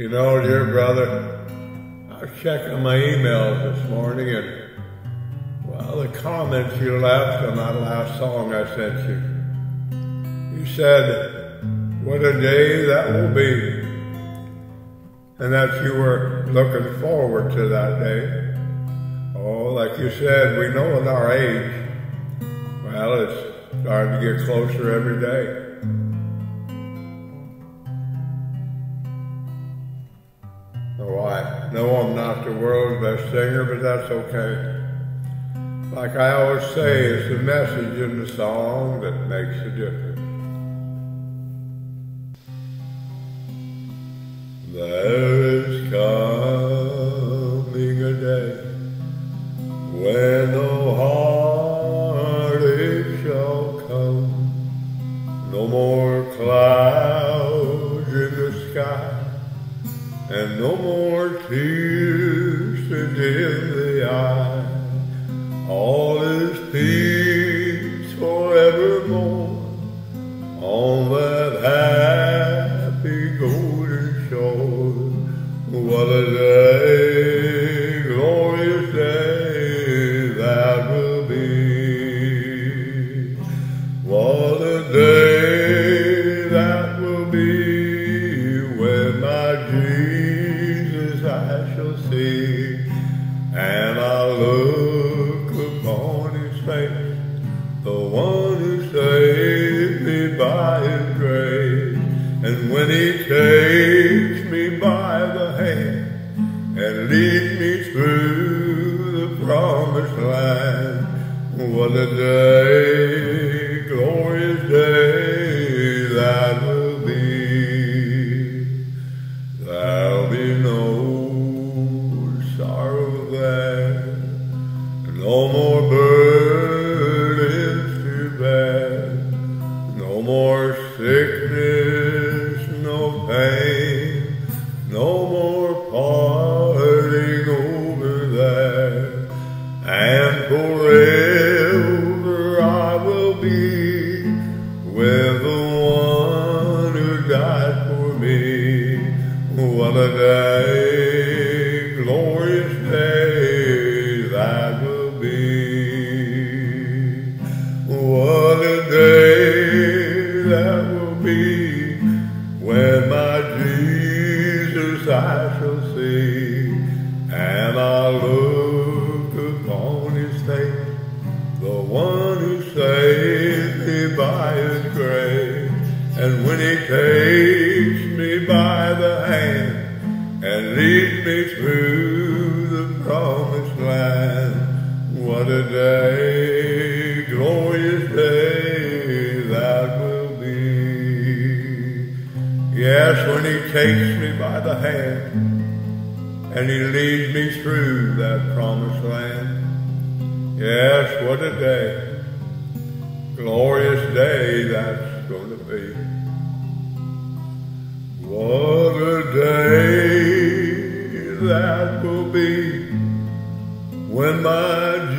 You know, dear mm. brother, I was checking my emails this morning and, well, the comments you left on that last song I sent you. You said, what a day that will be. And that you were looking forward to that day. Oh, like you said, we know at our age, well, it's starting to get closer every day. I'm not the world's best singer, but that's okay. Like I always say, it's the message in the song that makes the difference. There is coming a day when no heartache shall come, no more clouds in the sky and no more tears look upon his face, the one who saved me by his grace. And when he takes me by the hand and leads me through the promised land, what a day, no more burdens to bear, no more sickness, no pain, no more parting over there, and forever I will be with the one who died for me. What a day, when my Jesus I shall see, and I'll look upon his face, the one who saved me by his grace. And when he takes me by the hand and leads me through Yes, when he takes me by the hand and he leads me through that promised land. Yes, what a day, glorious day that's going to be. What a day that will be when my